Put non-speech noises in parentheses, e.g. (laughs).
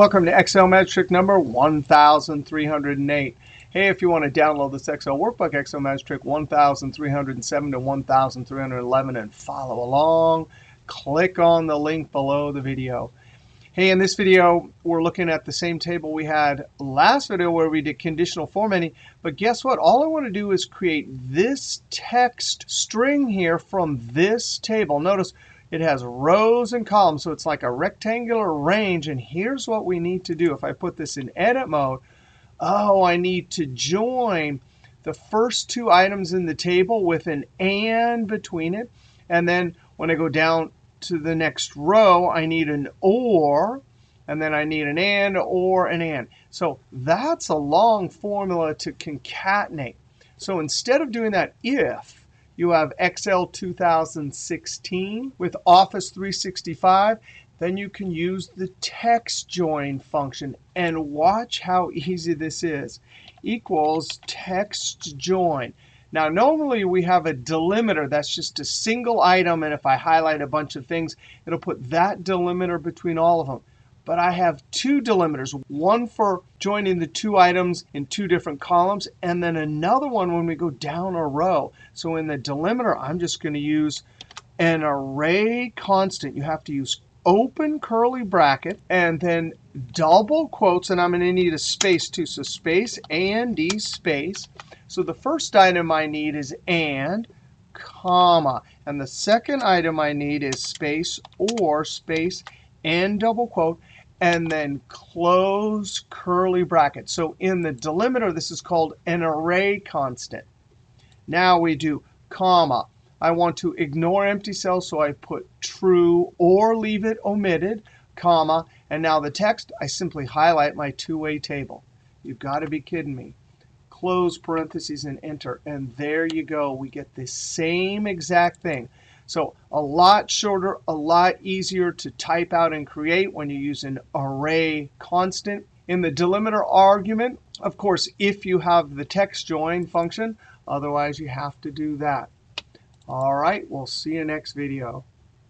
Welcome to Excel Magic number 1308. Hey, if you want to download this Excel workbook, Excel Magic Trick 1307 to 1311 and follow along, click on the link below the video. Hey, in this video, we're looking at the same table we had last video where we did conditional formatting. But guess what? All I want to do is create this text string here from this table. Notice it has rows and columns, so it's like a rectangular range. And here's what we need to do. If I put this in edit mode, oh, I need to join the first two items in the table with an and between it. And then when I go down to the next row, I need an or. And then I need an and, or, an and. So that's a long formula to concatenate. So instead of doing that if, you have Excel 2016 with Office 365. Then you can use the text join function. And watch how (laughs) easy this is. Equals text join. Now, normally we have a delimiter. That's just a single item. And if I highlight a bunch of things, it'll put that delimiter between all of them but I have two delimiters, one for joining the two items in two different columns, and then another one when we go down a row. So in the delimiter, I'm just going to use an array constant. You have to use open curly bracket and then double quotes, and I'm going to need a space too. So space and space. So the first item I need is and, comma. And the second item I need is space or space and double quote and then close curly bracket. So in the delimiter, this is called an array constant. Now we do comma. I want to ignore empty cells, so I put true or leave it omitted, comma. And now the text, I simply highlight my two-way table. You've got to be kidding me. Close parentheses and enter. And there you go. We get the same exact thing. So a lot shorter, a lot easier to type out and create when you use an array constant. In the delimiter argument, of course, if you have the text join function, otherwise you have to do that. All right, we'll see you next video.